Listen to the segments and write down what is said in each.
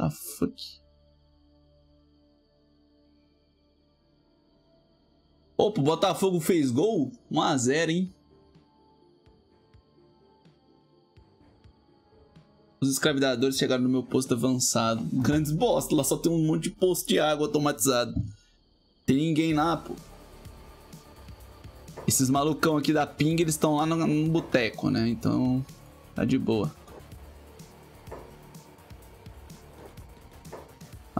The fuck? Opa, o Botafogo fez gol? 1x0, hein? Os escravidadores chegaram no meu posto avançado. Grandes bosta, lá só tem um monte de posto de água automatizado. Tem ninguém lá, pô. Esses malucão aqui da ping, eles estão lá no, no boteco, né? Então, tá de boa.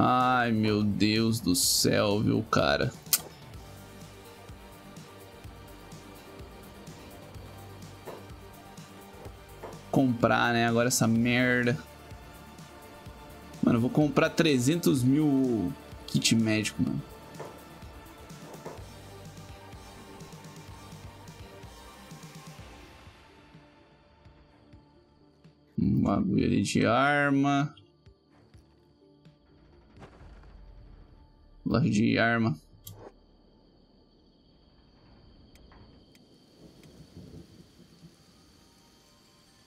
Ai, meu Deus do céu, viu, cara? comprar, né? Agora essa merda. Mano, eu vou comprar 300 mil kit médico, mano. Um bagulho de arma. Loja de arma.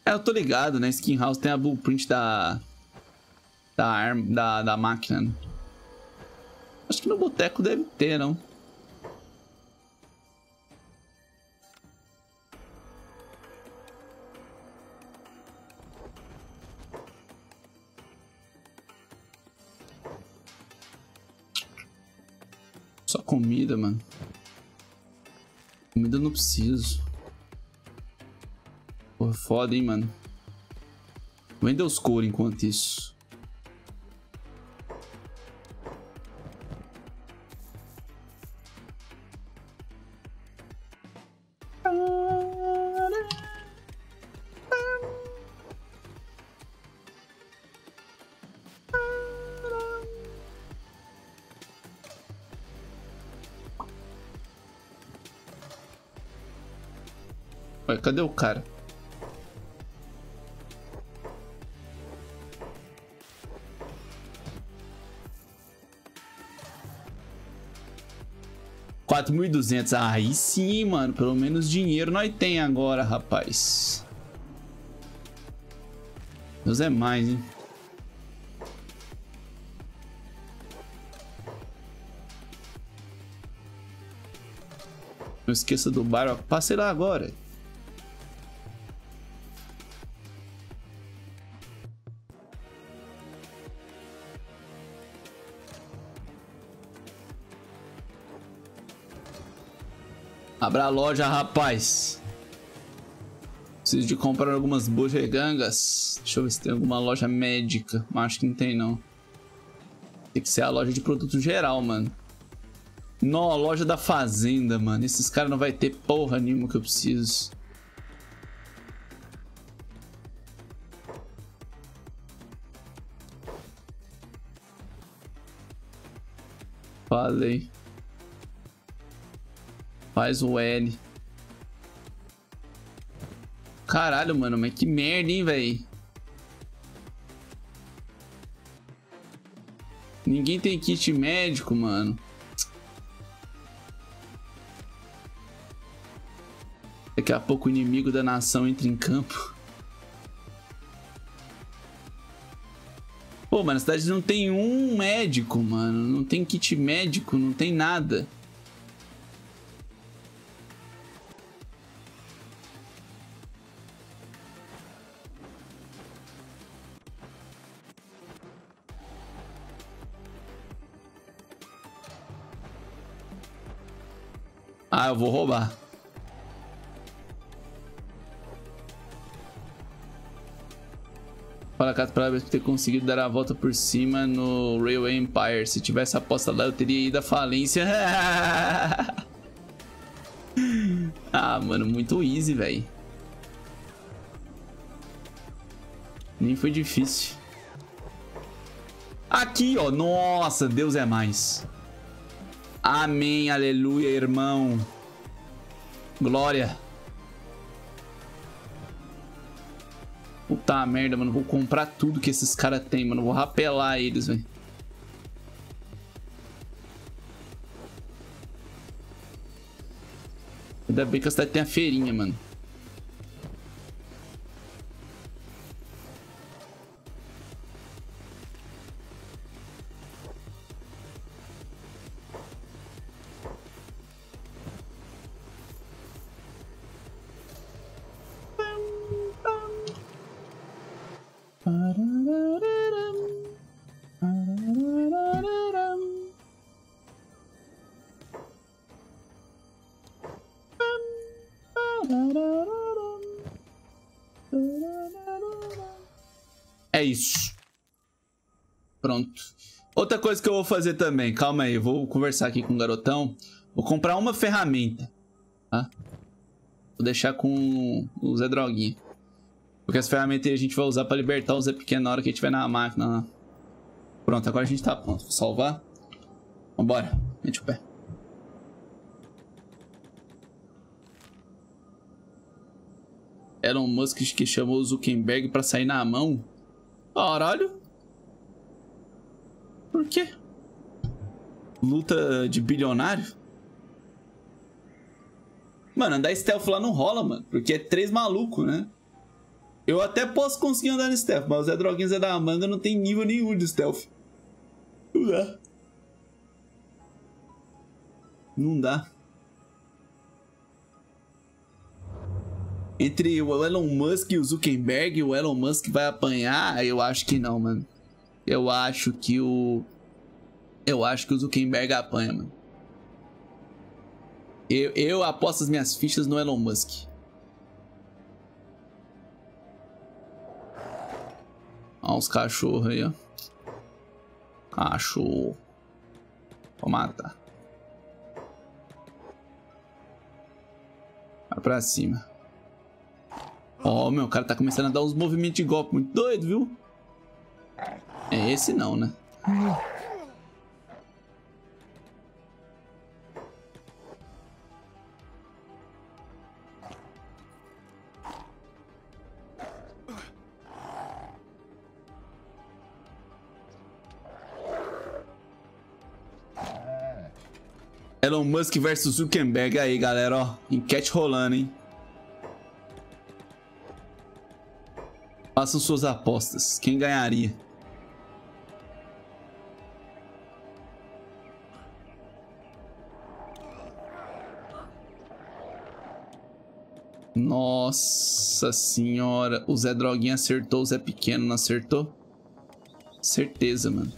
É, eu tô ligado, né? Skin House tem a blueprint da. Da arma. Da, da máquina. Né? Acho que no boteco deve ter, não? Comida, mano. Comida eu não preciso. Porra, foda, hein, mano. Vender os couro enquanto isso. Ué, cadê o cara? Quatro mil e duzentos. Aí sim, mano. Pelo menos dinheiro nós tem agora, rapaz. Deus é mais, hein? Não esqueça do bar. Passei lá agora. Abra a loja, rapaz. Preciso de comprar algumas bugigangas. Deixa eu ver se tem alguma loja médica. Mas acho que não tem, não. Tem que ser a loja de produto geral, mano. A loja da fazenda, mano. Esses caras não vai ter porra nenhuma que eu preciso. Falei. Faz o L. Caralho, mano, mas que merda, hein, velho. Ninguém tem kit médico, mano. Daqui a pouco o inimigo da nação entra em campo. Pô, mano, a cidade não tem um médico, mano. Não tem kit médico, não tem nada. Vou roubar. Fala, parabéns por ter conseguido dar a volta por cima no Railway Empire. Se tivesse aposta lá, eu teria ido à falência. ah, mano, muito easy, velho. Nem foi difícil. Aqui, ó. Nossa, Deus é mais. Amém, aleluia, irmão. Glória. Puta merda, mano. Vou comprar tudo que esses caras têm, mano. Vou rapelar eles, velho. Ainda bem que a cidade tem a feirinha, mano. Coisa que eu vou fazer também. Calma aí, eu vou conversar aqui com o garotão. Vou comprar uma ferramenta. Tá? Vou deixar com o Zé Droguinha. Porque as ferramentas aí a gente vai usar pra libertar o Zé Pequeno na hora que ele estiver na máquina. Pronto, agora a gente tá pronto. Vou salvar. Vambora. Mete o pé. Elon Musk que chamou o Zuckerberg pra sair na mão? Caralho. Por quê? Luta de bilionário? Mano, andar stealth lá não rola, mano. Porque é três malucos, né? Eu até posso conseguir andar no stealth, mas o Zé Droguinha Zé da Manga não tem nível nenhum de stealth. Não dá. Não dá. Entre o Elon Musk e o Zuckerberg, o Elon Musk vai apanhar? Eu acho que não, mano. Eu acho que o... Eu acho que o Zuckerberg apanha, mano. Eu, eu aposto as minhas fichas no Elon Musk. Olha os cachorros aí, ó. Cachorro. Vou matar. Vai pra cima. Ó, oh, meu, o cara tá começando a dar uns movimentos de golpe muito doido, viu? É esse não, né? Elon Musk versus Zuckerberg aí, galera, ó. Enquete rolando, hein? Façam suas apostas. Quem ganharia? Nossa senhora. O Zé Droguinha acertou, o Zé Pequeno não acertou? Certeza, mano.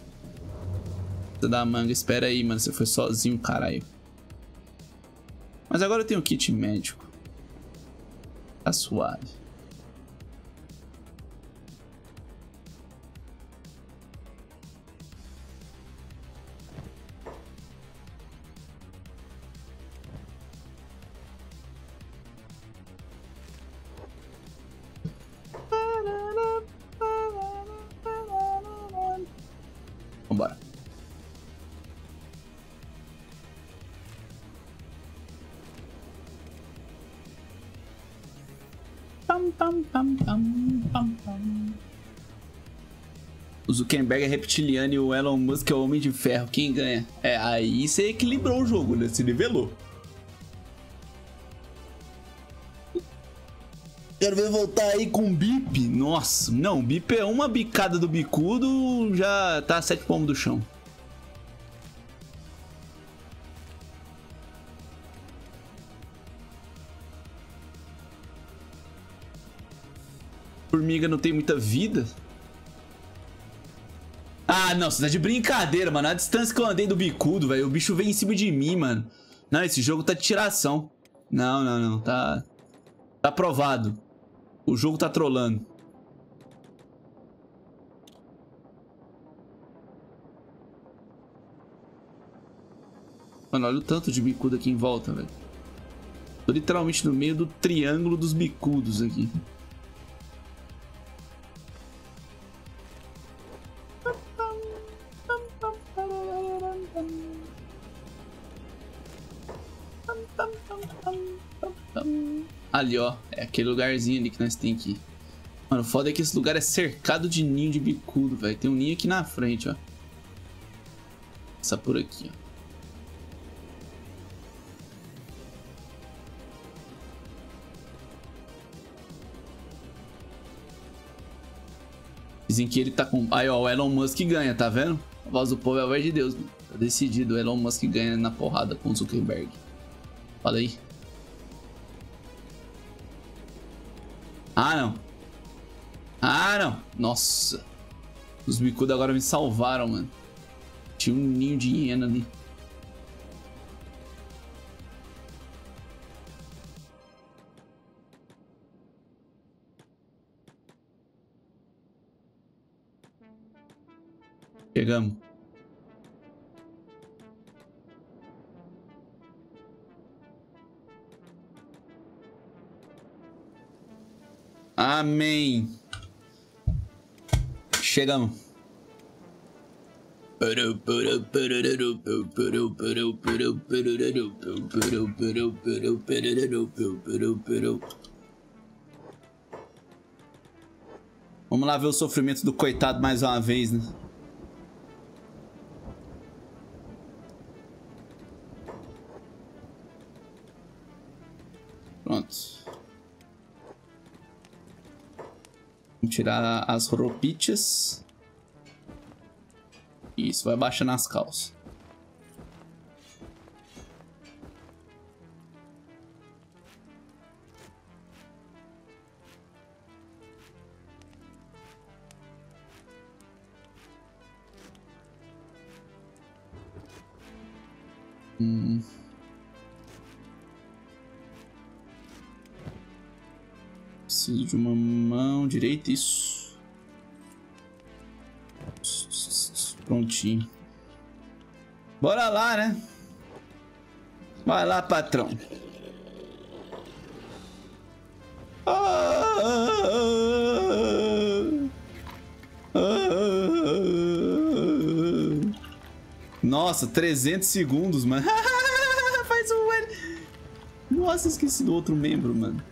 Zé da manga, espera aí, mano. Você foi sozinho, caralho. Mas agora eu tenho kit médico. Tá suave. Zuckerberg é reptiliano e o Elon Musk é o Homem de Ferro. Quem ganha? É, aí você equilibrou o jogo, né? Se nivelou. Quero ver voltar aí com bip. Nossa, não, bip é uma bicada do bicudo, já tá sete pomos do chão. Formiga não tem muita vida. Ah, não, você tá de brincadeira, mano. A distância que eu andei do bicudo, velho. O bicho vem em cima de mim, mano. Não, esse jogo tá de tiração. Não, não, não. Tá. Tá provado. O jogo tá trolando. Mano, olha o tanto de bicudo aqui em volta, velho. Tô literalmente no meio do triângulo dos bicudos aqui. Ali, ó. É aquele lugarzinho ali que nós tem que ir. Mano, o foda é que esse lugar é cercado de ninho de bicudo, velho. Tem um ninho aqui na frente, ó. Essa por aqui, ó. Dizem que ele tá com... Aí, ó, o Elon Musk ganha, tá vendo? A voz do povo é a voz de Deus, mano. Tá decidido, o Elon Musk ganha na porrada com o Zuckerberg. Fala aí. Ah, não. Ah, não. Nossa. Os bicudos agora me salvaram, mano. Tinha um ninho de hiena ali. Chegamos. Amém. Chegamos. Vamos lá ver o sofrimento do coitado mais uma vez, né? Tirar as roupitas. Isso, vai baixando as calças. Isso. Prontinho. Bora lá, né? Vai lá, patrão. Nossa, 300 segundos, mano. Faz um... Nossa, esqueci do outro membro, mano.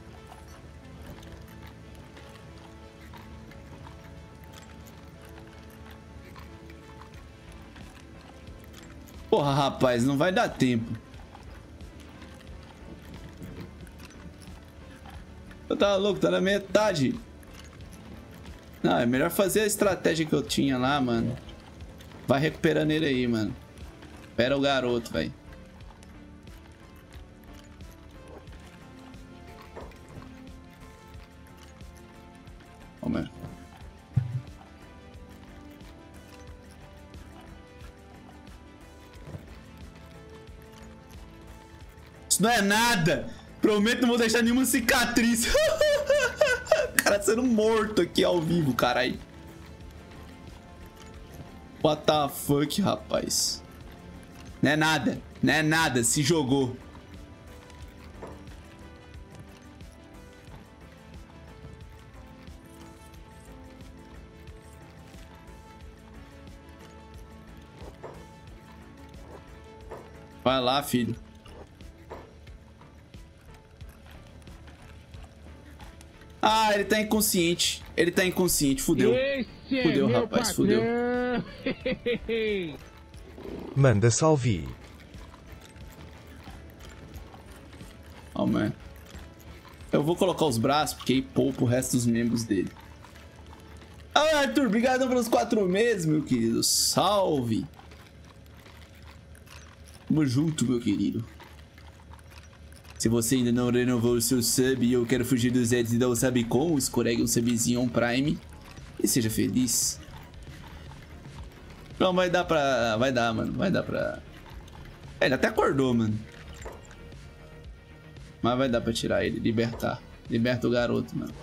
Porra, rapaz, não vai dar tempo. Eu tava louco, tá na metade. Não, é melhor fazer a estratégia que eu tinha lá, mano. Vai recuperando ele aí, mano. Espera o garoto, velho. Isso não é nada. Prometo não vou deixar nenhuma cicatriz. cara sendo morto aqui ao vivo, caralho. What the fuck, rapaz. Não é nada. Não é nada. Se jogou. Vai lá, filho. Ah, ele tá inconsciente. Ele tá inconsciente. Fudeu. Esse Fudeu, é rapaz, patrão. fudeu. Manda salve. Oh, man. Eu vou colocar os braços, porque aí poupa o resto dos membros dele. Ah, Arthur, obrigado pelos quatro meses, meu querido. Salve. Tamo junto, meu querido. Se você ainda não renovou o seu sub e eu quero fugir dos Zeds e dar o sub com, escorregue um subzinho on Prime e seja feliz. Não, vai dar pra... Vai dar, mano. Vai dar pra... É, ele até acordou, mano. Mas vai dar pra tirar ele, libertar. Liberta o garoto, mano.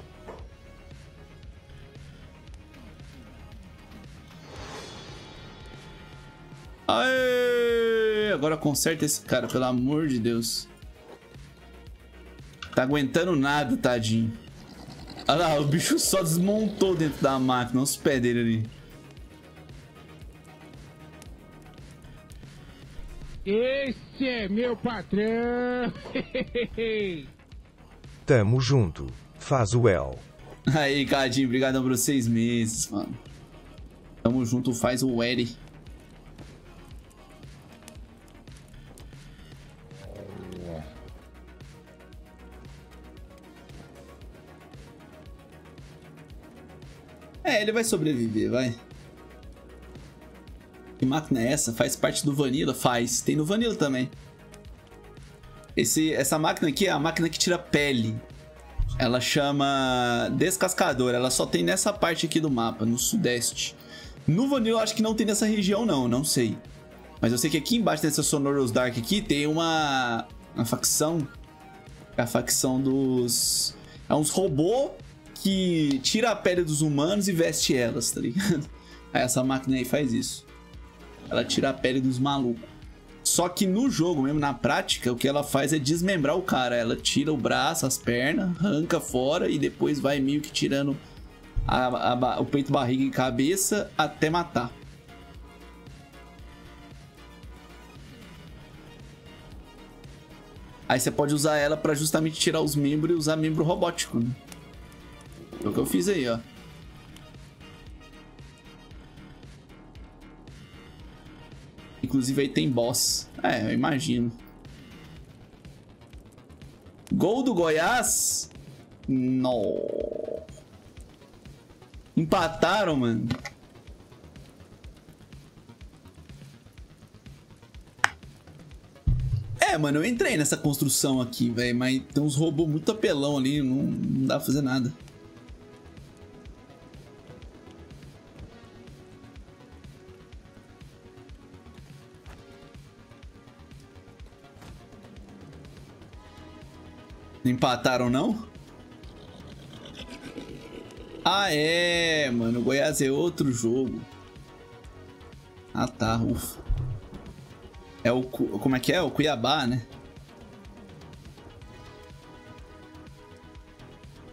Aê! Agora conserta esse cara, pelo amor de Deus. Tá aguentando nada, tadinho. Olha lá, o bicho só desmontou dentro da máquina, os pés dele ali. Esse é meu patrão. Tamo junto. Faz o L. Aí, Cadinho, obrigadão pelos seis meses, mano. Tamo junto, faz o Eri. Ele vai sobreviver, vai. Que máquina é essa? Faz parte do Vanilla? Faz. Tem no Vanilla também. Esse, essa máquina aqui é a máquina que tira pele. Ela chama Descascador. Ela só tem nessa parte aqui do mapa, no sudeste. No Vanilla eu acho que não tem nessa região não, não sei. Mas eu sei que aqui embaixo dessa Sonoros Dark aqui tem uma, uma facção. É a facção dos... É uns robôs que tira a pele dos humanos e veste elas, tá ligado? Aí essa máquina aí faz isso. Ela tira a pele dos malucos. Só que no jogo mesmo, na prática, o que ela faz é desmembrar o cara. Ela tira o braço, as pernas, arranca fora e depois vai meio que tirando a, a, o peito, barriga e cabeça até matar. Aí você pode usar ela pra justamente tirar os membros e usar membro robótico, né? É o que eu fiz aí, ó. Inclusive aí tem boss. É, eu imagino. Gol do Goiás? Não. Empataram, mano. É, mano, eu entrei nessa construção aqui, velho, mas tem uns robôs muito apelão ali, não, não dá pra fazer nada. Empataram, não? Ah, é, mano. Goiás é outro jogo. Ah, tá. Ufa. É o... Como é que é? O Cuiabá, né?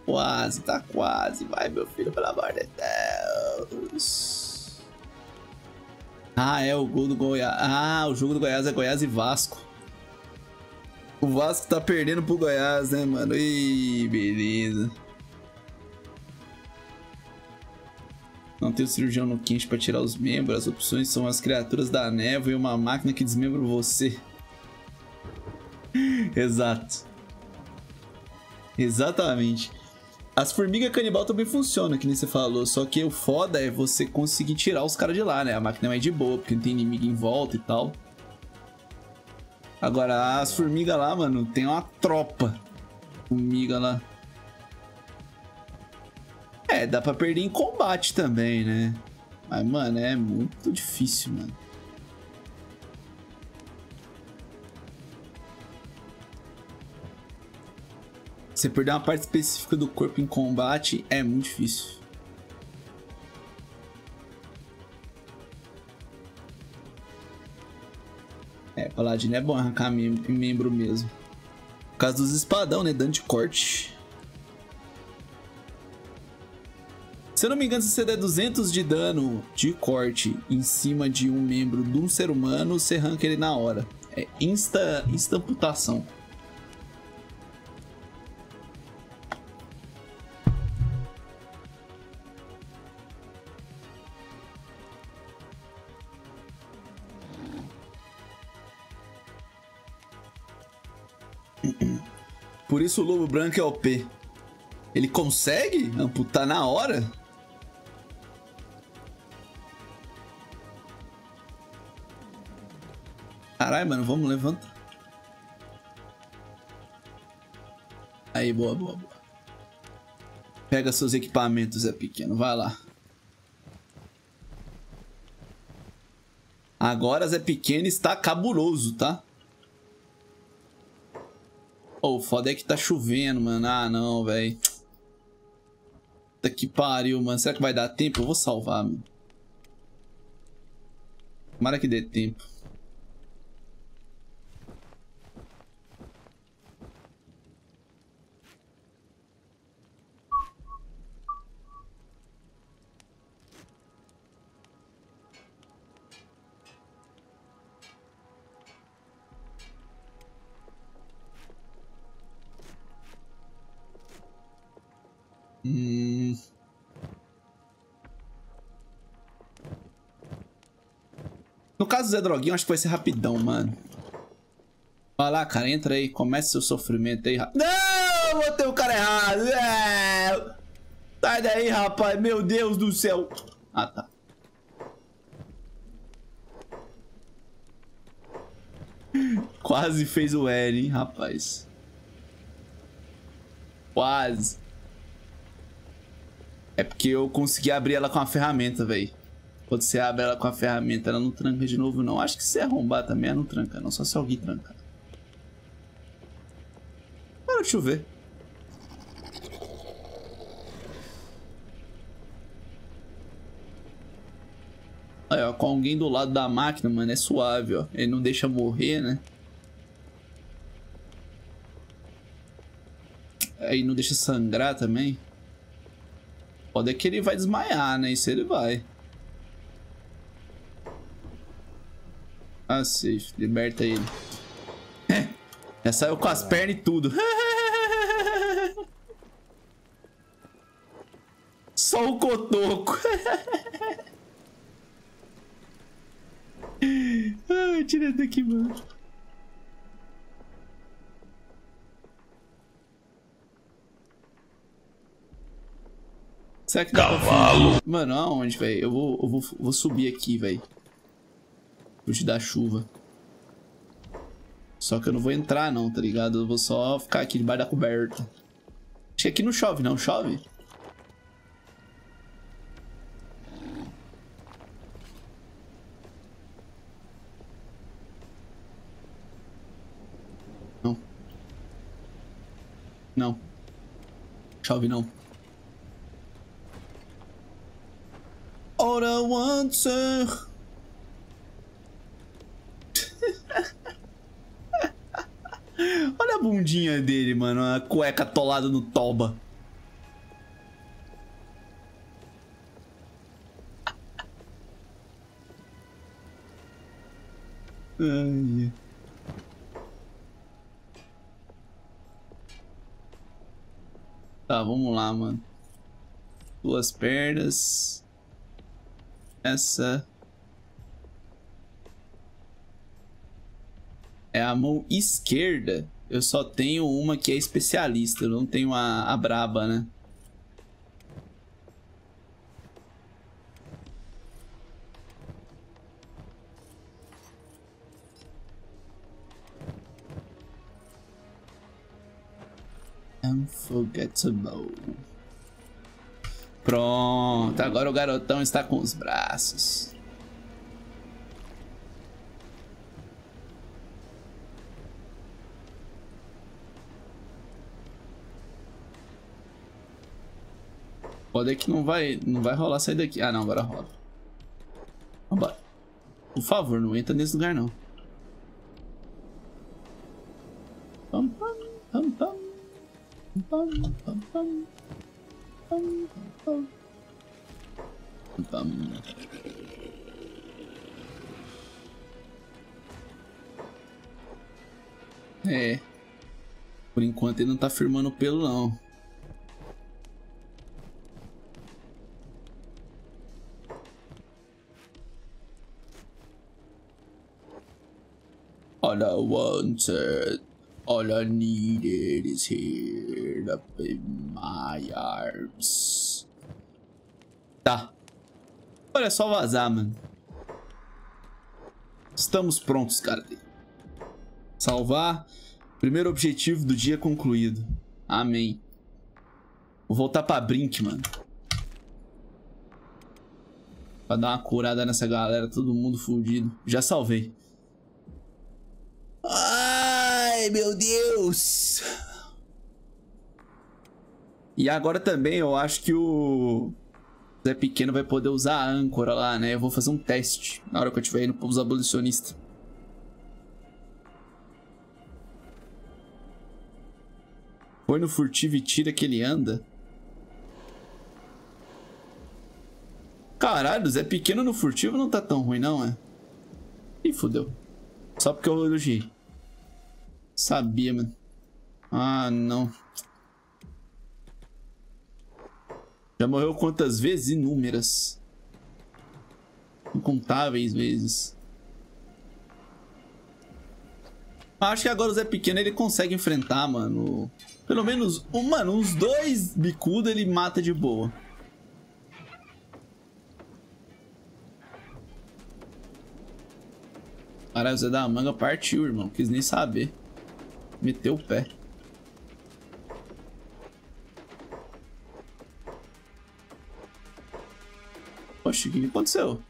Quase, tá quase. Vai, meu filho, pelo amor de Deus. Ah, é o gol do Goiás. Ah, o jogo do Goiás é Goiás e Vasco. O Vasco tá perdendo pro Goiás, né, mano? Ih, beleza. Não tem cirurgião no quente para tirar os membros. As opções são as criaturas da névoa e uma máquina que desmembra você. Exato. Exatamente. As formigas canibal também funcionam, que nem você falou. Só que o foda é você conseguir tirar os caras de lá, né? A máquina é de boa, porque não tem inimigo em volta e tal. Agora, as formigas lá, mano, tem uma tropa. Formiga lá. É, dá pra perder em combate também, né? Mas, mano, é muito difícil, mano. Você perder uma parte específica do corpo em combate é muito difícil. É, Paladino é bom arrancar membro mesmo. Por causa dos espadão, né? Dano de corte. Se eu não me engano, se você der 200 de dano de corte em cima de um membro de um ser humano, você arranca ele na hora. É insta, insta amputação. Por isso o lobo branco é OP. Ele consegue amputar na hora? Caralho, mano, vamos levantar. Aí, boa, boa, boa. Pega seus equipamentos, é pequeno, vai lá. Agora Zé Pequeno está cabuloso, tá? O foda é que tá chovendo, mano. Ah, não, velho. Puta que pariu, mano. Será que vai dar tempo? Eu vou salvar, mano. Tomara que dê tempo. Caso do Zé Droguinho, acho que vai ser rapidão, mano. Vai lá, cara, entra aí. Comece seu sofrimento aí. Não, botei o cara errado. É... Sai daí, rapaz. Meu Deus do céu. Ah, tá. Quase fez o L, hein, rapaz. Quase. É porque eu consegui abrir ela com a ferramenta, velho. Quando você abre ela com a ferramenta, ela não tranca de novo, não. Acho que se arrombar também, ela não tranca, não. Só se alguém tranca. Para de chover. Aí, ó, com alguém do lado da máquina, mano, é suave, ó. Ele não deixa morrer, né? Aí não deixa sangrar também. Pode é que ele vai desmaiar, né? Isso ele vai. Ah, safe. Liberta ele. Já saiu com as pernas e tudo. Só o cotoco. Ai, tira daqui, mano. Será que dá Cavalo. Pra... Mano, aonde, velho? Eu vou, eu vou, vou subir aqui, velho. Fugir da chuva. Só que eu não vou entrar, não, tá ligado? Eu vou só ficar aqui debaixo da coberta. Acho que aqui não chove, não. Chove? Não. Não. Chove, não. All I want Olha a bundinha dele, mano. A cueca atolada no toba. Ai. Tá, vamos lá, mano. Duas pernas essa é a mão esquerda. Eu só tenho uma que é especialista, eu não tenho a, a braba, né? Unforgettable. Pronto, agora o garotão está com os braços. Pode que não vai, não vai rolar sair daqui. Ah, não, agora rola. Vambora. Por favor, não entra nesse lugar, não. É. Por enquanto ele não tá firmando pelo não. Wanted All I needed is here up in my arms. Tá. Olha, é só vazar, mano. Estamos prontos, cara. Salvar. Primeiro objetivo do dia concluído. Amém. Vou voltar pra Brink, mano. Pra dar uma curada nessa galera, todo mundo fudido. Já salvei. Meu Deus! E agora também eu acho que o Zé Pequeno vai poder usar a âncora lá, né? Eu vou fazer um teste na hora que eu estiver indo pros abolicionistas. Põe no furtivo e tira que ele anda. Caralho, Zé Pequeno no furtivo não tá tão ruim, não, é? Ih, fodeu. Só porque eu elogiei. Sabia, mano. Ah, não. Já morreu quantas vezes? Inúmeras. Incontáveis vezes. Acho que agora o Zé Pequeno ele consegue enfrentar, mano. Pelo menos, um, mano, uns dois bicudos ele mata de boa. Caralho, o Zé da Manga partiu, irmão. Quis nem saber. Meteu o pé. Poxa, o que aconteceu?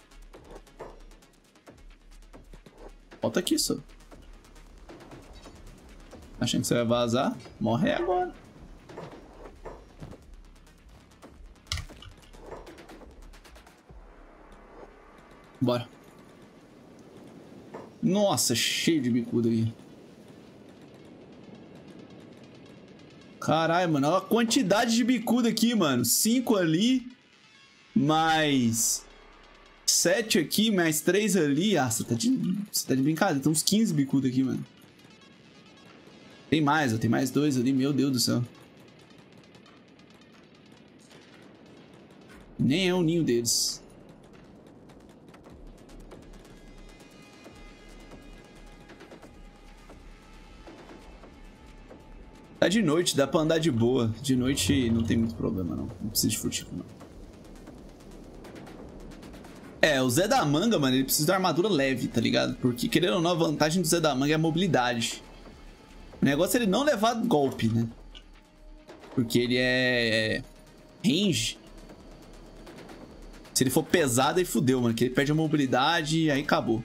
Volta aqui, só. Achando que você vai vazar? Morre agora. Bora. Nossa, cheio de bicuda aí. Caralho, mano. Olha a quantidade de bicuda aqui, mano. Cinco ali. Mais... Sete aqui, mais três ali. Ah, você tá de, você tá de brincadeira. Tem uns 15 bicuda aqui, mano. Tem mais, ó. Tem mais dois ali. Meu Deus do céu. Nem é o ninho deles. Tá de noite, dá pra andar de boa. De noite não tem muito problema, não. Não precisa de furtivo, não. É, o Zé da Manga, mano, ele precisa de armadura leve, tá ligado? Porque, querendo ou não, a vantagem do Zé da Manga é a mobilidade. O negócio é ele não levar golpe, né? Porque ele é... Range. Se ele for pesado, aí fudeu, mano. Que ele perde a mobilidade e aí acabou.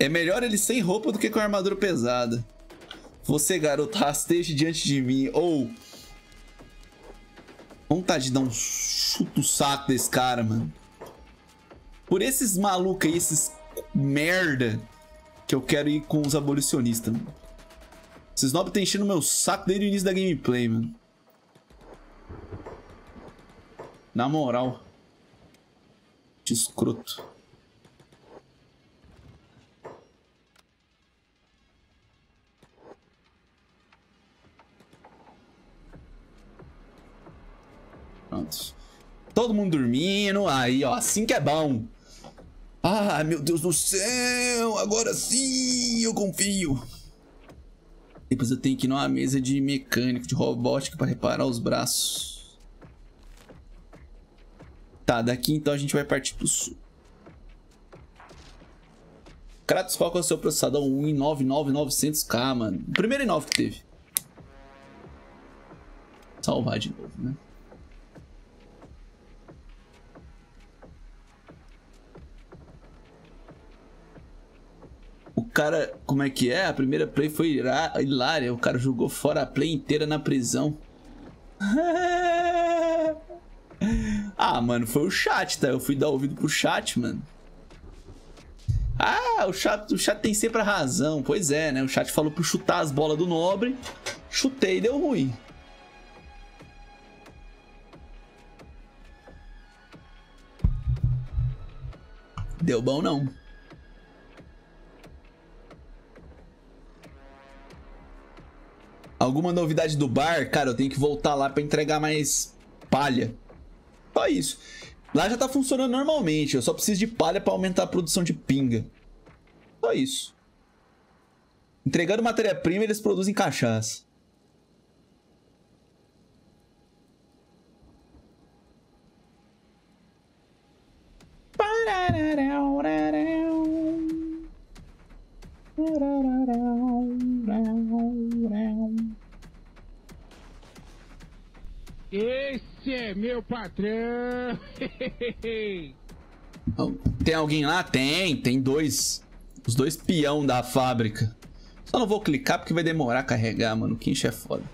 É melhor ele sem roupa do que com armadura pesada. Você, garoto, rasteje diante de mim. Ou. Vontade de dar um chuto saco desse cara, mano. Por esses malucos aí, esses merda, que eu quero ir com os abolicionistas, mano. Esses nobres têm enchendo meu saco desde o início da gameplay, mano. Na moral. De escroto. Pronto. Todo mundo dormindo. Aí, ó. Assim que é bom. Ah, meu Deus do céu. Agora sim eu confio. Depois eu tenho que ir numa mesa de mecânico, de robótica para reparar os braços. Tá, daqui então a gente vai partir pro sul. Kratos, qual é o seu processador? Um i9 9900K, mano. O primeiro i9 que teve. Salvar de novo, né? O cara, como é que é? A primeira play foi hilária. O cara jogou fora a play inteira na prisão. ah, mano, foi o chat, tá? Eu fui dar ouvido pro chat, mano. Ah, o chat, o chat tem sempre a razão. Pois é, né? O chat falou pra chutar as bolas do nobre. Chutei e deu ruim. Deu bom não. Alguma novidade do bar? Cara, eu tenho que voltar lá pra entregar mais palha. Só isso. Lá já tá funcionando normalmente. Eu só preciso de palha pra aumentar a produção de pinga. Só isso. Entregando matéria-prima, eles produzem cachaça. Esse é meu patrão. Tem alguém lá? Tem, tem dois. Os dois peão da fábrica. Só não vou clicar porque vai demorar a carregar, mano. Quinche é foda.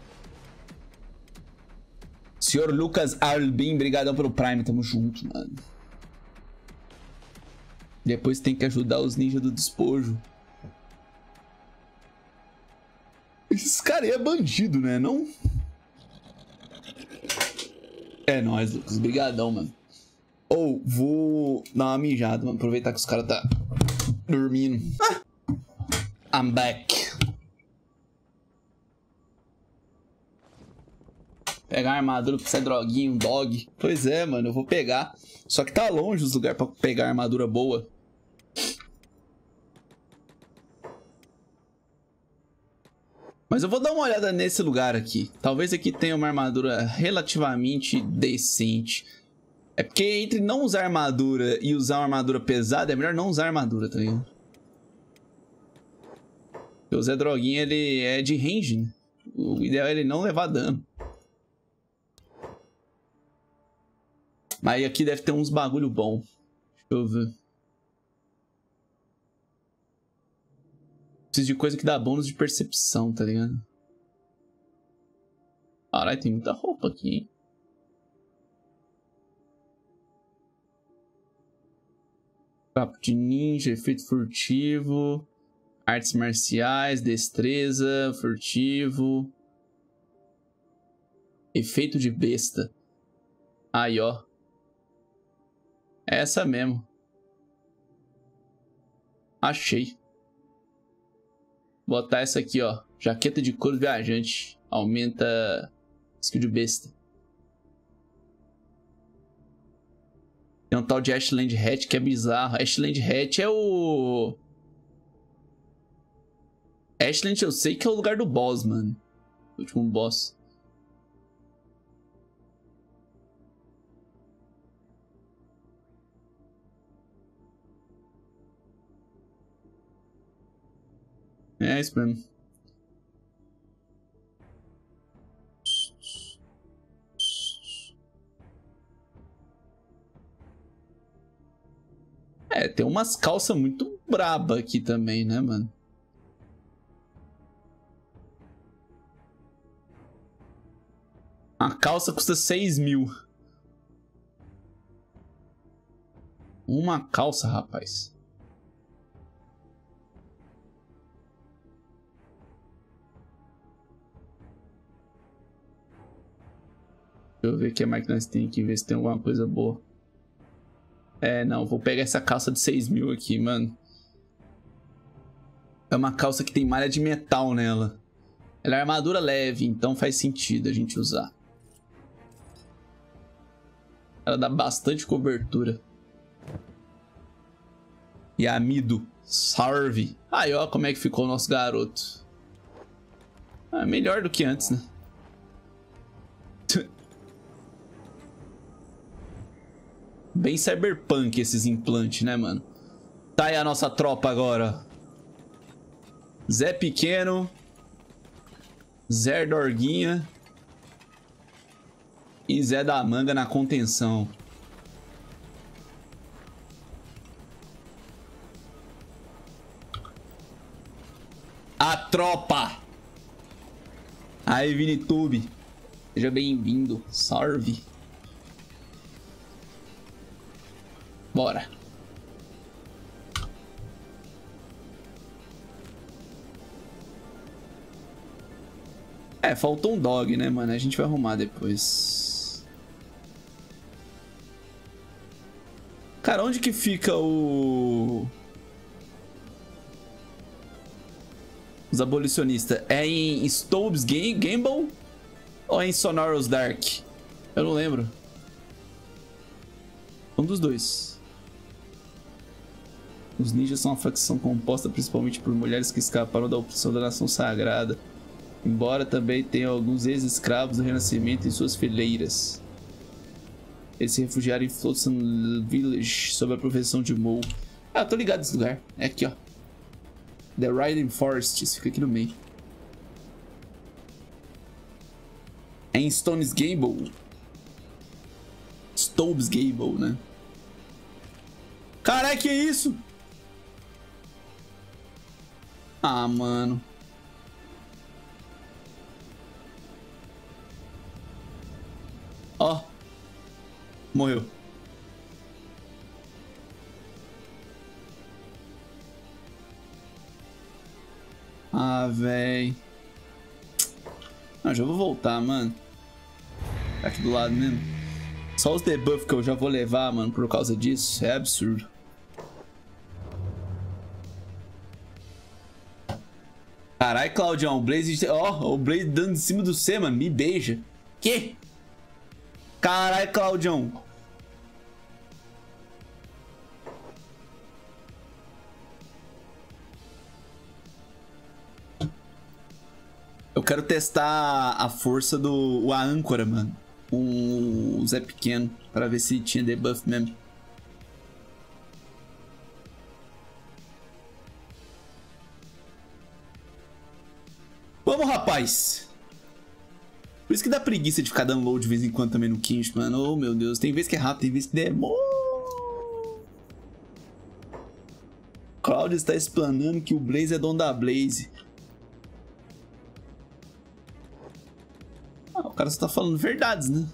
Senhor Lucas Albin, brigadão pelo Prime. Tamo junto, mano. Depois tem que ajudar os ninjas do despojo. Esses caras aí é bandido, né? Não? É nóis, Lucas. Brigadão, mano. Ou, oh, vou dar uma mijada, mano. Aproveitar que os caras tá dormindo. Ah! I'm back. Pegar armadura pra ser droguinho, um dog. Pois é, mano, eu vou pegar. Só que tá longe os lugares pra pegar armadura boa. Mas eu vou dar uma olhada nesse lugar aqui. Talvez aqui tenha uma armadura relativamente decente. É porque entre não usar armadura e usar uma armadura pesada, é melhor não usar armadura, tá ligado? Porque o Zé Droguinha, ele é de range, né? O ideal é ele não levar dano. Mas aqui deve ter uns bagulho bom. Deixa eu ver. Preciso de coisa que dá bônus de percepção, tá ligado? Caralho, tem muita roupa aqui, hein? Papo de ninja, efeito furtivo, artes marciais, destreza, furtivo, efeito de besta. Aí, ó. Essa mesmo. Achei. Botar essa aqui, ó. Jaqueta de couro viajante. Aumenta skill de besta. Tem um tal de Ashland Hatch que é bizarro. Ashland Hatch é o... Ashland eu sei que é o lugar do boss, mano. O último boss. É isso mesmo. É, tem umas calças muito braba aqui também, né, mano? A calça custa 6 mil. Uma calça, rapaz. Deixa eu ver o que mais que nós tem aqui, ver se tem alguma coisa boa. É, não, vou pegar essa calça de 6 mil aqui, mano. É uma calça que tem malha de metal nela. Ela é armadura leve, então faz sentido a gente usar. Ela dá bastante cobertura. E amido. Salve. Aí, ó como é que ficou o nosso garoto. Ah, melhor do que antes, né? Bem cyberpunk esses implantes, né, mano? Tá aí a nossa tropa agora. Zé Pequeno. Zé Dorguinha. E Zé da Manga na contenção. A tropa! Aí, Vinitube. Seja bem-vindo. Salve. Bora. É, faltou um dog, né, mano? A gente vai arrumar depois. Cara, onde que fica o... Os abolicionistas? É em Stoves Gamble? Ou é em Sonoros Dark? Eu não lembro. Um dos dois. Os ninjas são uma facção composta principalmente por mulheres que escaparam da opressão da nação sagrada, embora também tenham alguns ex-escravos do Renascimento em suas fileiras. Eles se refugiaram em Flotsam Village sob a profissão de Mou. Ah, tô ligado nesse lugar. É aqui, ó. The Riding Forest, isso fica aqui no meio. É em Stones Gable. Stones Gable, né? Caralho, que isso? Ah, mano. Ó. Morreu. Ah, véi. Ah, já vou voltar, mano. Tá aqui do lado mesmo. Só os debuffs que eu já vou levar, mano, por causa disso. É absurdo. Caralho, Claudião, o Blaze. Ó, oh, o Blaze dando em cima do C, mano. Me beija. Que? Caralho, Claudião. Eu quero testar a força do a âncora, mano. O Zé Pequeno. Pra ver se tinha debuff mesmo. Rapaz. Por isso que dá preguiça de ficar dando load de vez em quando também no Kinch, mano. Oh, meu Deus. Tem vez que é rápido, tem vez que demora. Cloud está explanando que o Blaze é dono da Blaze. Ah, cara só tá falando verdades, né?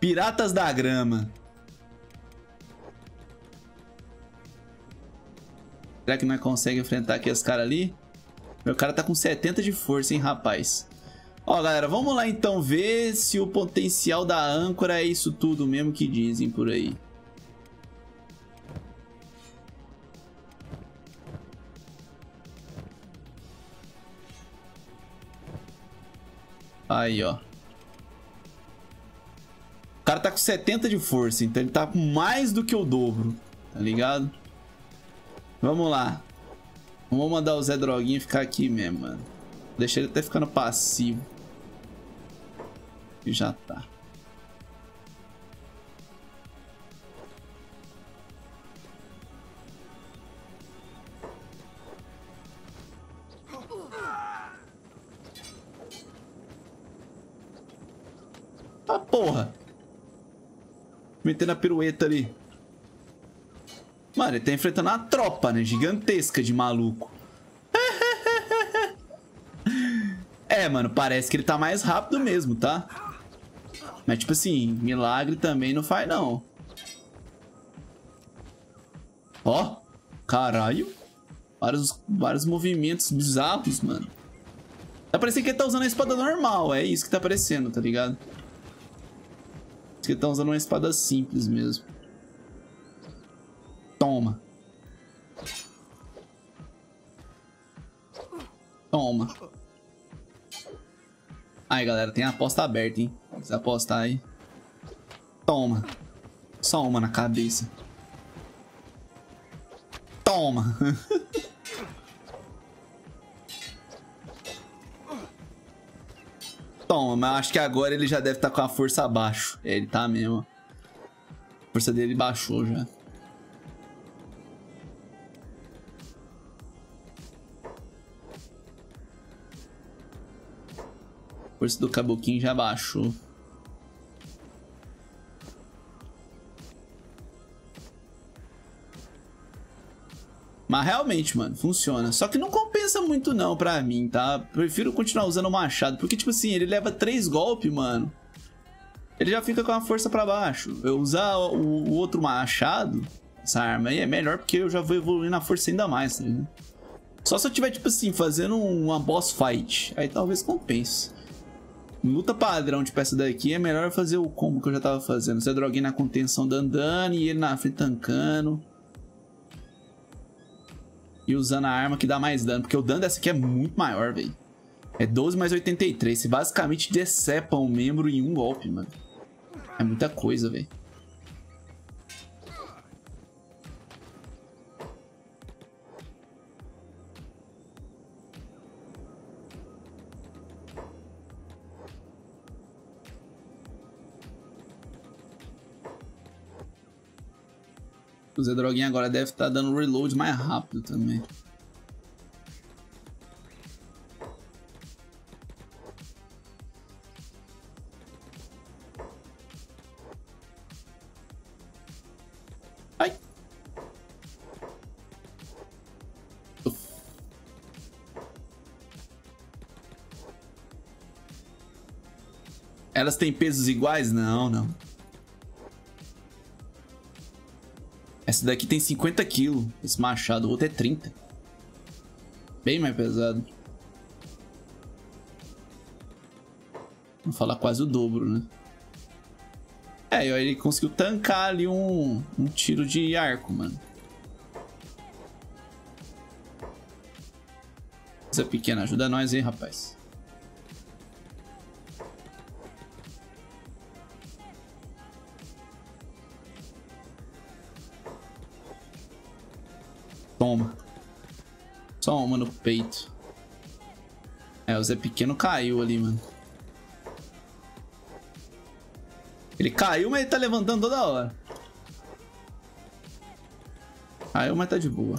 Piratas da Grama. Será que nós consegue enfrentar aqui os caras ali? Meu cara tá com 70 de força, hein, rapaz. Ó, galera, vamos lá então ver se o potencial da âncora é isso tudo mesmo que dizem por aí. Aí, ó. O cara tá com 70 de força, então ele tá com mais do que o dobro, tá ligado? Vamos lá. Vamos mandar o Zé Droguinha ficar aqui mesmo, mano. Deixa ele até ficando passivo. E já tá. Ah, porra. Metendo a pirueta ali. Mano, ele tá enfrentando uma tropa, né? Gigantesca de maluco. é, mano, parece que ele tá mais rápido mesmo, tá? Mas, tipo assim, milagre também não faz, não. Ó, caralho. Vários, vários movimentos bizarros, mano. Tá parecendo que ele tá usando a espada normal. É isso que tá parecendo, tá ligado? que ele tá usando uma espada simples mesmo. Toma. Toma. Aí, galera, tem a aposta aberta, hein? Se apostar aí. Toma. Só uma na cabeça. Toma. Toma, mas acho que agora ele já deve estar tá com a força abaixo. É, ele tá mesmo. A força dele baixou já. Força do Caboquinho já baixou. Mas realmente, mano, funciona. Só que não compensa muito não pra mim, tá? Prefiro continuar usando o machado. Porque, tipo assim, ele leva três golpes, mano. Ele já fica com a força pra baixo. Eu usar o, o outro machado, essa arma aí, é melhor porque eu já vou evoluir na força ainda mais, tá ligado? Só se eu tiver, tipo assim, fazendo uma boss fight. Aí talvez compense luta padrão, tipo essa daqui, é melhor fazer o combo que eu já tava fazendo. Você droguinha na contenção dando e ele na frente tancando. E usando a arma que dá mais dano, porque o dano dessa aqui é muito maior, velho. É 12 mais 83, você basicamente decepa um membro em um golpe, mano. É muita coisa, velho. O Zé Droguinha agora deve estar tá dando reload mais rápido também. Ai. Elas têm pesos iguais? Não, não. Esse daqui tem 50 kg, esse machado. O outro é 30. Bem mais pesado. Vou falar quase o dobro, né? É, ele conseguiu tancar ali um, um tiro de arco, mano. Essa pequena ajuda nós aí, rapaz. Toma. Só uma no peito. É, o Zé Pequeno caiu ali, mano. Ele caiu, mas ele tá levantando toda hora. Caiu, mas tá de boa.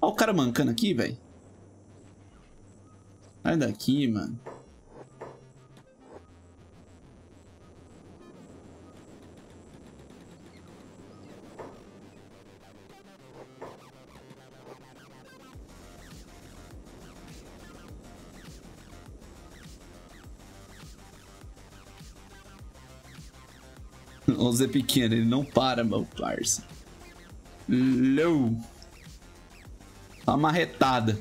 Olha o cara mancando aqui, velho. Sai daqui, mano. O Zé pequeno, ele não para, meu parça. Low. Uma marretada.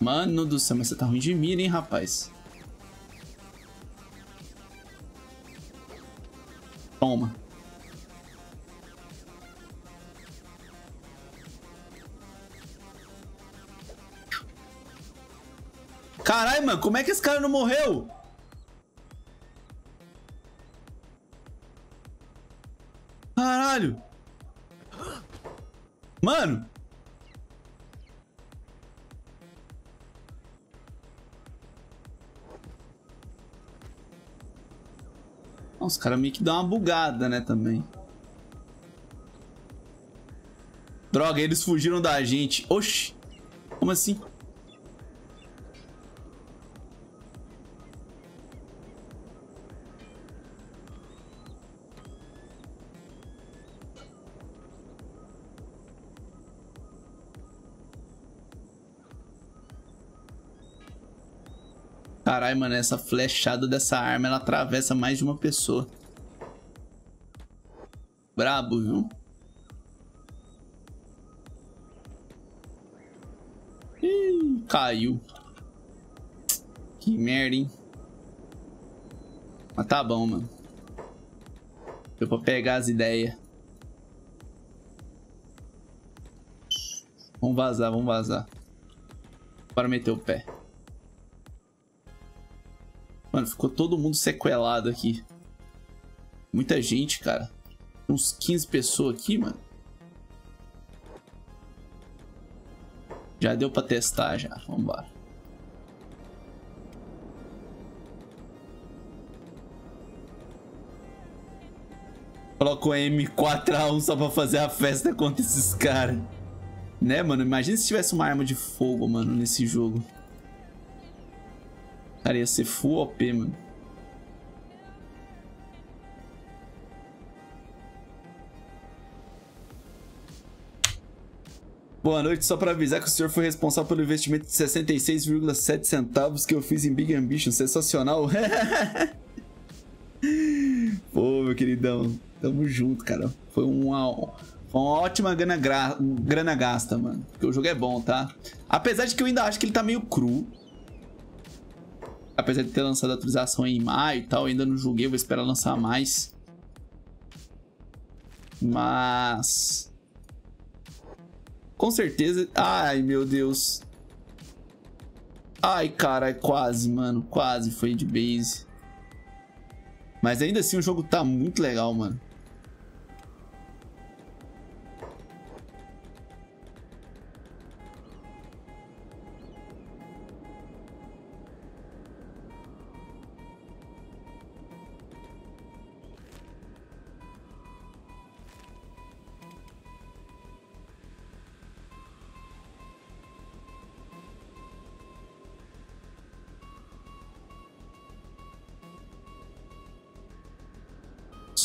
Mano do céu, mas você tá ruim de mira, hein, rapaz? Como é que esse cara não morreu? Caralho. Mano. Os caras meio que dão uma bugada, né, também. Droga, eles fugiram da gente. Oxi. Como assim? Caralho, mano, essa flechada dessa arma, ela atravessa mais de uma pessoa. Brabo, viu? Ih, caiu. Que merda, hein? Mas tá bom, mano. Deu pra pegar as ideias. Vamos vazar, vamos vazar. Para meter o pé. Mano, ficou todo mundo sequelado aqui. Muita gente, cara. Uns 15 pessoas aqui, mano. Já deu pra testar, já. Vambora. Coloca o M4A1 só pra fazer a festa contra esses caras. Né, mano? Imagina se tivesse uma arma de fogo, mano, nesse jogo. Cara, ia ser full OP, mano. Boa noite, só para avisar que o senhor foi responsável pelo investimento de 66,7 centavos que eu fiz em Big Ambition. Sensacional. Pô, meu queridão. Tamo junto, cara. Foi uma, foi uma ótima grana, gra... grana gasta, mano. Porque o jogo é bom, tá? Apesar de que eu ainda acho que ele tá meio cru apesar de ter lançado a atualização em maio e tal, ainda não joguei, vou esperar lançar mais. Mas... Com certeza... Ai, meu Deus. Ai, cara, quase, mano. Quase foi de base. Mas ainda assim o jogo tá muito legal, mano.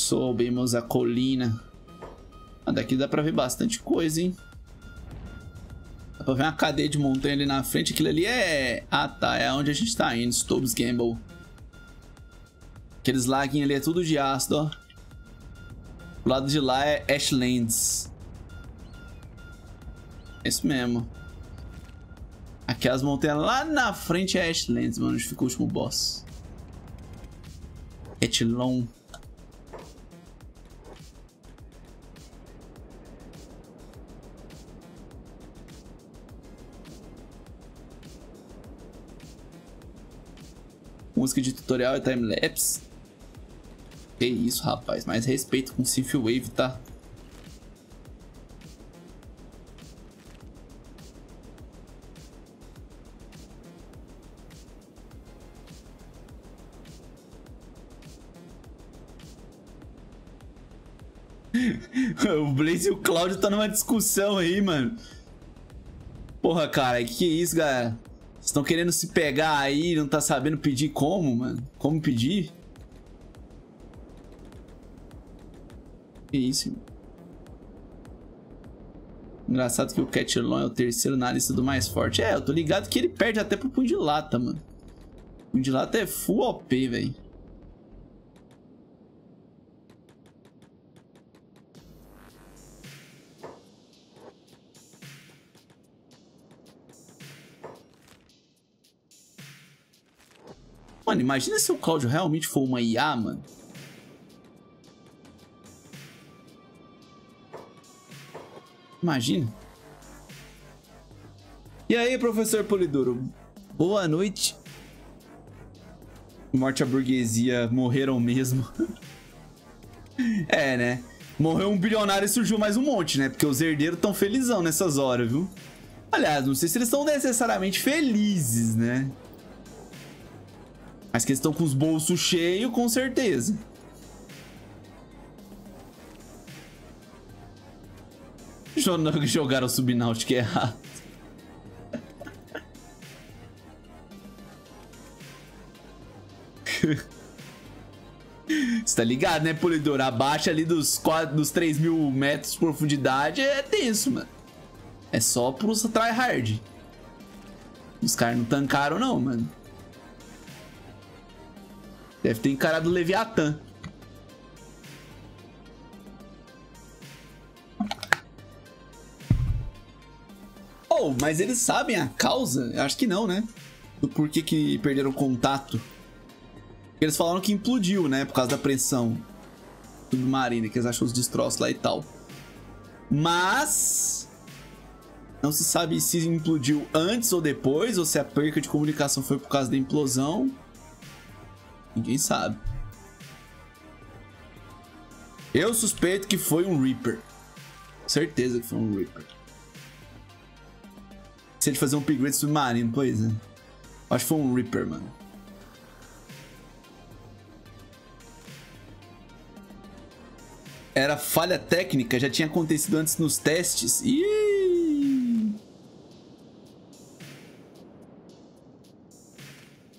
Subimos a colina. Ah, daqui dá pra ver bastante coisa, hein? Dá pra ver uma cadeia de montanha ali na frente. Aquilo ali é... Ah, tá. É onde a gente tá indo. Stubbs Gamble. Aqueles laguinhos ali é tudo de ácido, ó. O lado de lá é Ashlands. É isso mesmo. Aqui as montanhas lá na frente é Ashlands, mano. Onde fica o último boss. Etlon. Música de tutorial e timelapse. Que isso, rapaz. Mais respeito com Wave, tá? o Blaze e o Cláudio tá numa discussão aí, mano. Porra, cara, que isso, galera? Estão querendo se pegar aí, não tá sabendo pedir como, mano? Como pedir? Que isso, mano. Engraçado que o Catlon é o terceiro na lista do mais forte. É, eu tô ligado que ele perde até pro punho de lata, mano. O de lata é full OP, velho. Imagina se o Cláudio realmente for uma IA, mano. Imagina. E aí, professor Polidoro? Boa noite. Morte à burguesia, morreram mesmo. é, né? Morreu um bilionário e surgiu mais um monte, né? Porque os herdeiros estão felizão nessas horas, viu? Aliás, não sei se eles estão necessariamente felizes, né? Mas que eles estão com os bolsos cheios, com certeza. Jogaram o Subnáutica errado. Você tá ligado, né, Polidor? Abaixo ali dos, 4, dos 3 mil metros de profundidade é tenso, mano. É só pros tryhard. Os caras não tancaram, não, mano. Deve ter encarado o Leviatã. Oh, mas eles sabem a causa? Acho que não, né? Do porquê que perderam contato. Eles falaram que implodiu, né? Por causa da pressão submarina, que eles acham os destroços lá e tal. Mas... Não se sabe se implodiu antes ou depois, ou se a perca de comunicação foi por causa da implosão. Ninguém sabe. Eu suspeito que foi um Reaper. Certeza que foi um Reaper. Se ele fazer um upgrade submarino, pois é. Acho que foi um Reaper, mano. Era falha técnica, já tinha acontecido antes nos testes. Ih!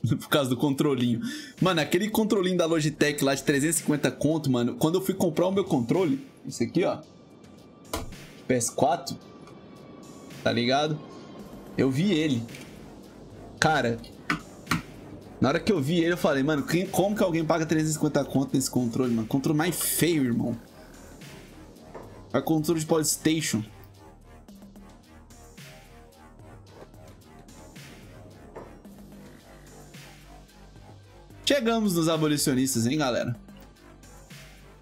Por causa do controlinho. Mano, aquele controlinho da Logitech lá de 350 conto, mano. Quando eu fui comprar o meu controle, esse aqui, ó. PS4. Tá ligado? Eu vi ele. Cara. Na hora que eu vi ele, eu falei, mano, quem, como que alguém paga 350 conto nesse controle, mano? Controle mais feio, irmão. A controle de Polystation. Chegamos nos abolicionistas, hein, galera?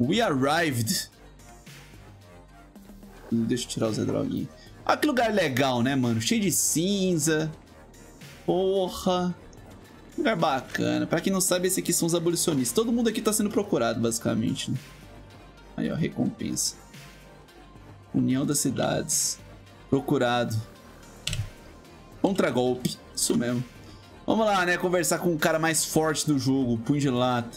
We arrived. Deixa eu tirar o Zé Droguinha. Olha que lugar legal, né, mano? Cheio de cinza. Porra. Lugar bacana. Pra quem não sabe, esse aqui são os abolicionistas. Todo mundo aqui tá sendo procurado, basicamente. Né? Aí, ó, recompensa. União das Cidades. Procurado. Contra-golpe. Isso mesmo. Vamos lá, né? Conversar com o cara mais forte do jogo. Lata.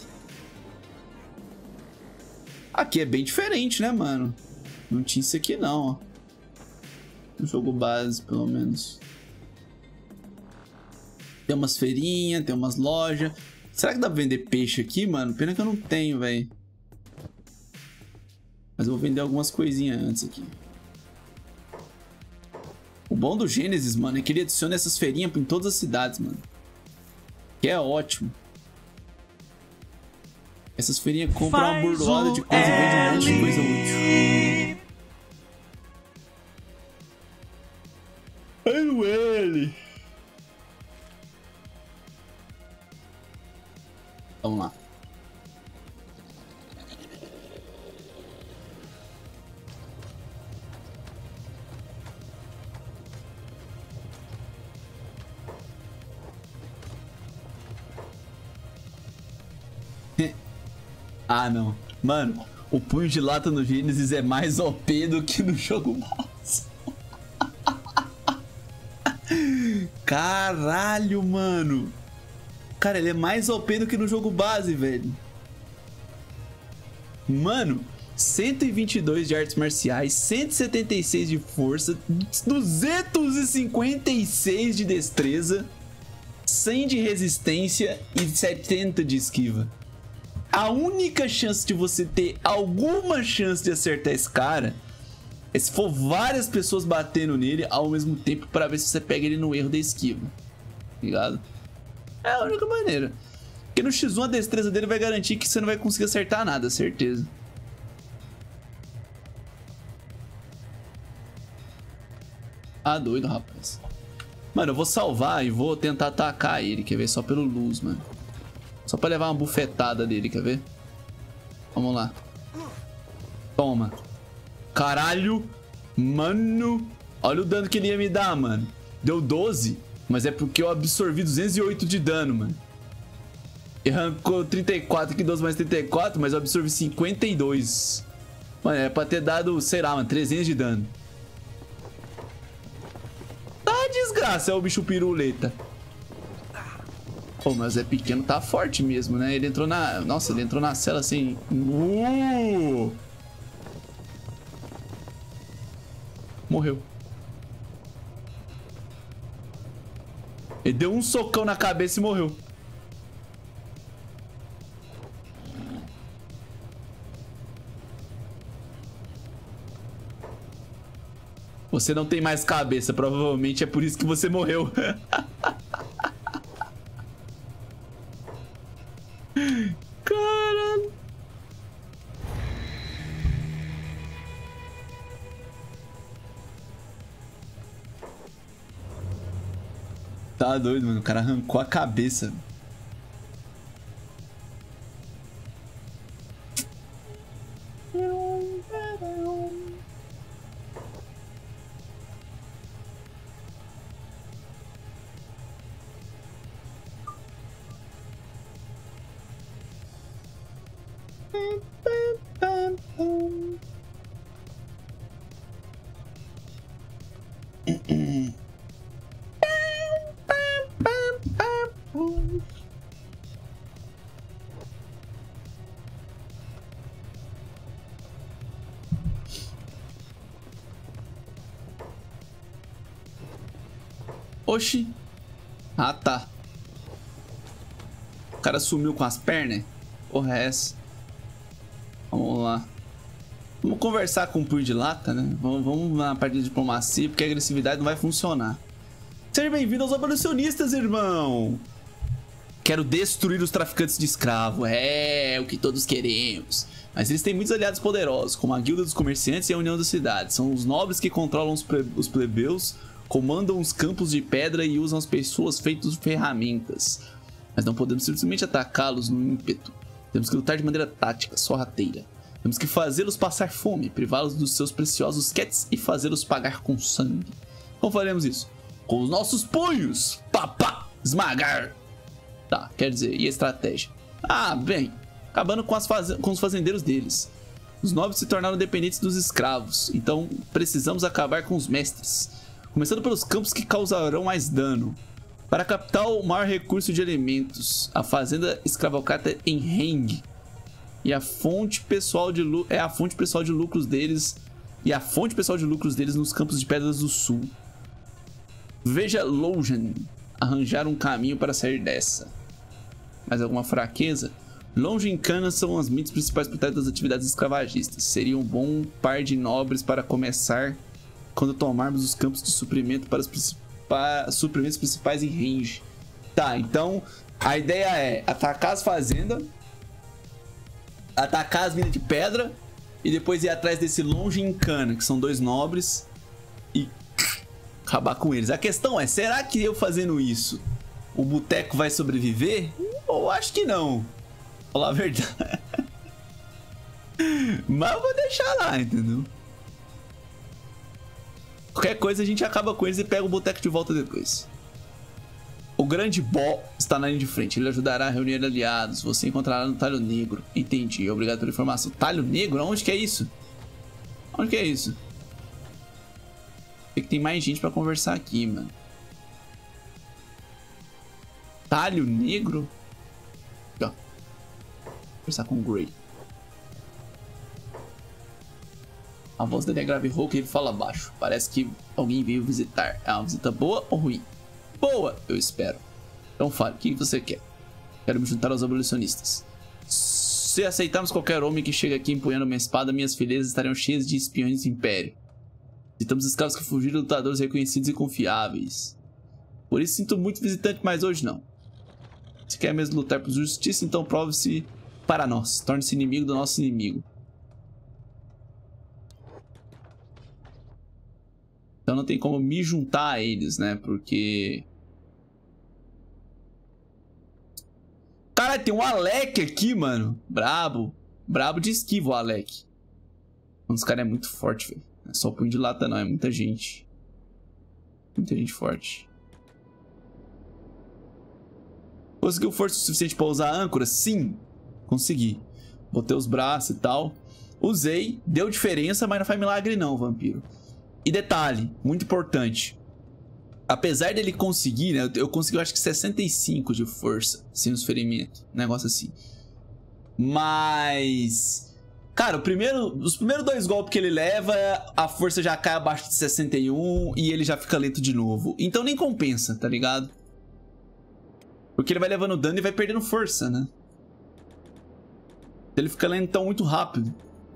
Aqui é bem diferente, né, mano? Não tinha isso aqui, não, ó. No jogo base, pelo menos. Tem umas feirinhas, tem umas lojas. Será que dá pra vender peixe aqui, mano? Pena que eu não tenho, velho. Mas eu vou vender algumas coisinhas antes aqui. O bom do Gênesis, mano, é que ele adiciona essas feirinhas em todas as cidades, mano. Que é ótimo. Essas feirinhas compram uma burdoada de coisa e vende um monte de coisa útil. Ai, ele. Vamos lá. Ah, não. Mano, o punho de lata no Genesis é mais OP do que no jogo base. Caralho, mano. Cara, ele é mais OP do que no jogo base, velho. Mano, 122 de artes marciais, 176 de força, 256 de destreza, 100 de resistência e 70 de esquiva. A única chance de você ter alguma chance de acertar esse cara é se for várias pessoas batendo nele ao mesmo tempo para ver se você pega ele no erro da esquiva. Ligado? É a única maneira. Porque no X1 a destreza dele vai garantir que você não vai conseguir acertar nada, certeza. Ah, doido, rapaz. Mano, eu vou salvar e vou tentar atacar ele, quer ver? Só pelo luz, mano. Só pra levar uma bufetada dele, quer ver? Vamos lá. Toma. Caralho. Mano. Olha o dano que ele ia me dar, mano. Deu 12. Mas é porque eu absorvi 208 de dano, mano. E arrancou 34, que 12 mais 34, mas eu absorvi 52. Mano, é pra ter dado, sei lá, mano, 300 de dano. Tá desgraça, é o bicho piruleta. Pô, mas é pequeno, tá forte mesmo, né? Ele entrou na... Nossa, ele entrou na cela assim... Uh! Morreu. Ele deu um socão na cabeça e morreu. Você não tem mais cabeça, provavelmente é por isso que você morreu. Caralho. Tá doido, mano. O cara arrancou a cabeça. Oxi. Ah, tá. O cara sumiu com as pernas? Porra, é essa? Conversar com o punho de lata, né? Vamos, vamos na parte de diplomacia, porque a agressividade não vai funcionar. Seja bem-vindo aos abolicionistas, irmão! Quero destruir os traficantes de escravo. É, o que todos queremos. Mas eles têm muitos aliados poderosos, como a Guilda dos Comerciantes e a União das Cidades. São os nobres que controlam os, os plebeus, comandam os campos de pedra e usam as pessoas feitas ferramentas. Mas não podemos simplesmente atacá-los no ímpeto. Temos que lutar de maneira tática, sorrateira. Temos que fazê-los passar fome, privá-los dos seus preciosos cats e fazê-los pagar com sangue. Como faremos isso? Com os nossos punhos! Papá! Esmagar! Tá, quer dizer, e a estratégia? Ah, bem, acabando com, com os fazendeiros deles. Os nobres se tornaram dependentes dos escravos, então precisamos acabar com os mestres. Começando pelos campos que causarão mais dano. Para captar o maior recurso de elementos, a fazenda escravocrata em Heng. E a fonte pessoal de é a fonte pessoal de lucros deles e a fonte pessoal de lucros deles nos campos de pedras do sul. Veja Logen arranjar um caminho para sair dessa. Mais alguma fraqueza? Longe em Cana são as mentes principais por trás das atividades escravagistas. Seria um bom par de nobres para começar quando tomarmos os campos de suprimento para os principais, suprimentos principais em range. Tá, então a ideia é atacar as fazendas, atacar as minas de pedra e depois ir atrás desse longe em cana, que são dois nobres, e acabar com eles. A questão é, será que eu fazendo isso, o boteco vai sobreviver? Ou acho que não. Falar a verdade. Mas eu vou deixar lá, entendeu? Qualquer coisa a gente acaba com eles e pega o boteco de volta depois. O grande Bó está na linha de frente. Ele ajudará a reunir aliados. Você encontrará no Talho Negro. Entendi. Obrigado pela informação. Talho Negro? Onde que é isso? Onde que é isso? Tem que tem mais gente pra conversar aqui, mano. Talho Negro? Aqui, ó. Conversar com o Grey. A voz dele é grave e rouca e ele fala baixo. Parece que alguém veio visitar. É uma visita boa ou ruim? Boa, eu espero. Então fale, o que você quer? Quero me juntar aos abolicionistas. Se aceitarmos qualquer homem que chega aqui empunhando minha espada, minhas fileiras estariam cheias de espiões do Império. Visitamos escravos que fugiram lutadores reconhecidos e confiáveis. Por isso sinto muito visitante, mas hoje não. Se quer mesmo lutar por justiça, então prove-se para nós. Torne-se inimigo do nosso inimigo. Então não tem como me juntar a eles, né? Porque... Caralho, tem um Alec aqui, mano. Brabo. Brabo de esquiva o Alec. Os caras é muito forte, velho. Não é só punho de lata não, é muita gente. Muita gente forte. Conseguiu força o suficiente para usar a âncora? Sim, consegui. Botei os braços e tal. Usei, deu diferença, mas não faz milagre não, vampiro. E detalhe, muito importante. Apesar dele conseguir, né? Eu consegui, eu acho que 65 de força, sem os ferimentos. Um negócio assim. Mas... Cara, o primeiro, os primeiros dois golpes que ele leva, a força já cai abaixo de 61 e ele já fica lento de novo. Então nem compensa, tá ligado? Porque ele vai levando dano e vai perdendo força, né? Ele fica lentão muito rápido.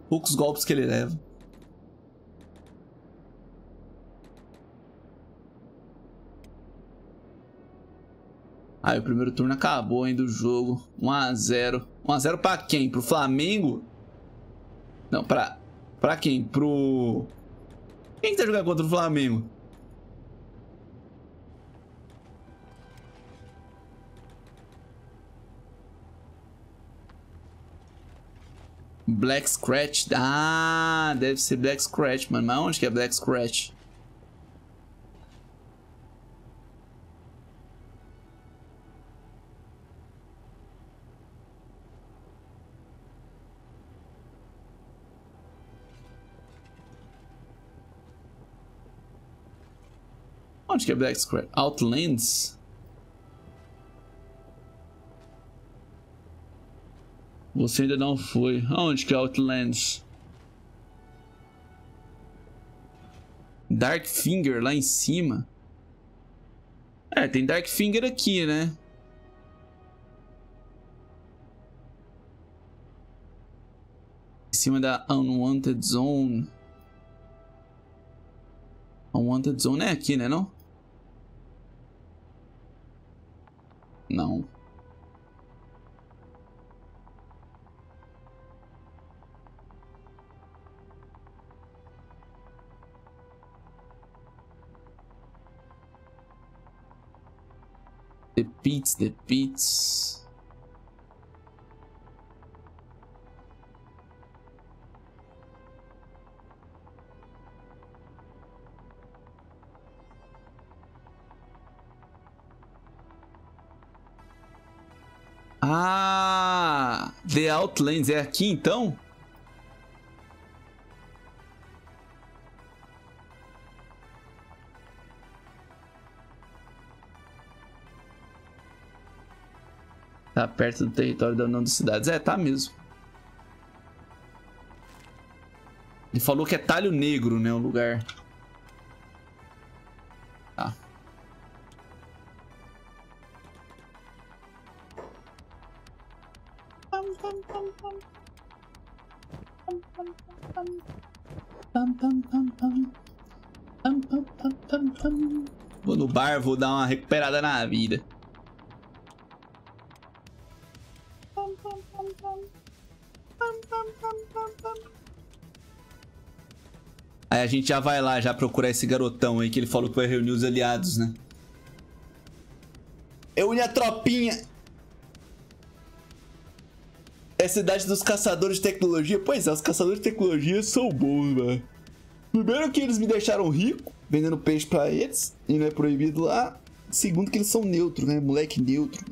Poucos golpes que ele leva. Aí o primeiro turno acabou ainda o jogo. 1x0. 1x0 pra quem? Pro Flamengo? Não, pra... Pra quem? Pro... Quem que tá jogando contra o Flamengo? Black Scratch. Ah, deve ser Black Scratch, mano. Mas onde que é Black Scratch? Onde que é Black Scratch? Outlands? Você ainda não foi. Aonde que é Outlands? Dark Finger lá em cima. É, tem Dark Finger aqui, né? Em cima da Unwanted Zone. Unwanted Zone é aqui, né, não? Não. The Pits, The Pits. The Outlands é aqui então? Tá perto do território da União das Cidades. É, tá mesmo. Ele falou que é talho negro, né, o lugar. Bar, vou dar uma recuperada na vida. Aí a gente já vai lá, já procurar esse garotão aí que ele falou que vai reunir os aliados, né? Eu uni a tropinha. É cidade dos caçadores de tecnologia? Pois é, os caçadores de tecnologia são bons, mano. Primeiro que eles me deixaram rico, vendendo peixe pra eles, e não é proibido lá. Segundo que eles são neutros, né? Moleque neutro.